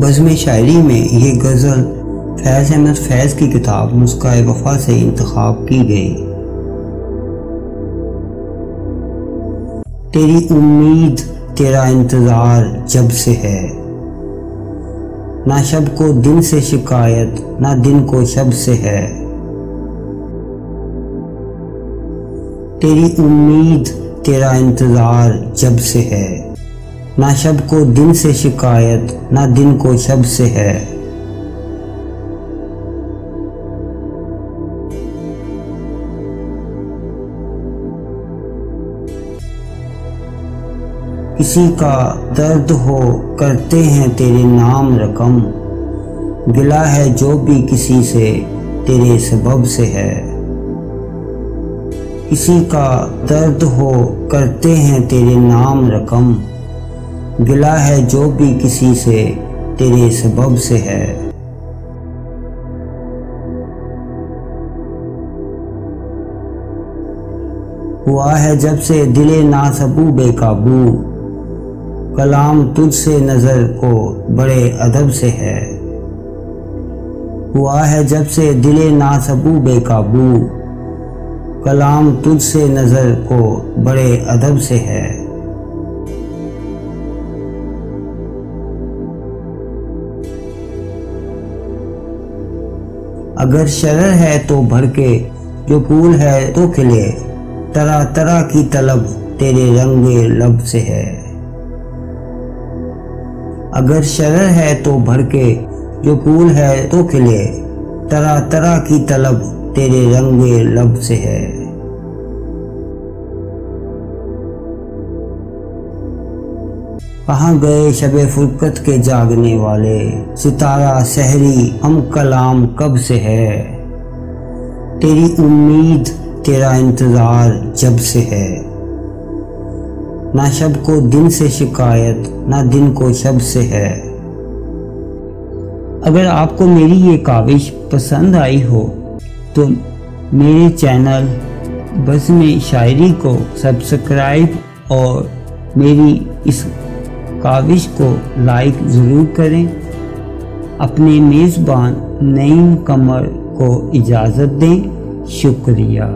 बज़म शायरी में ये गज़ल फैज़ अहमद फैज़ की किताब मुस्का वफा से इंतखब की गई। तेरी उम्मीद तेरा इंतज़ार जब से है। ना शब को दिन से शिकायत, ना दिन को शब से है। तेरी उम्मीद तेरा इंतज़ार जब से है। ना शब को दिन से शिकायत, ना दिन को शब से है। किसी का दर्द हो, करते हैं तेरे नाम रकम। गिला है जो भी किसी से, तेरे सबब से है। किसी का दर्द हो, करते हैं तेरे नाम रकम। गिला है जो भी किसी से, तेरे सबब से है। हुआ है जब से दिले ना नासबू बेकाबू, कलाम तुझसे नज़र को बड़े अदब से है। हुआ है जब से दिले ना नासबू बेकाबू, कलाम तुझसे नज़र को बड़े अदब से है। अगर शरर है तो भड़के, जो कूल है तो खिले। तरह तरह की तलब तेरे रंगे लब से है। अगर शरर है तो भड़के, जो कूल है तो खिले। तरह तरह की तलब तेरे रंगे लब से है। कहाँ गए शब फुरकत के जागने वाले? सितारा सहरी हम कलाम कब से है? तेरी उम्मीद, तेरा इंतज़ार जब से है। ना शब को दिन से शिकायत, ना दिन को शब से है। अगर आपको मेरी ये काविश पसंद आई हो तो मेरे चैनल बस में शायरी को सब्सक्राइब और मेरी इस काविश को लाइक ज़रूर करें। अपने मेज़बान नईम कमर को इजाज़त दें। शुक्रिया।